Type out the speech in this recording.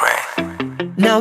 Great. Now,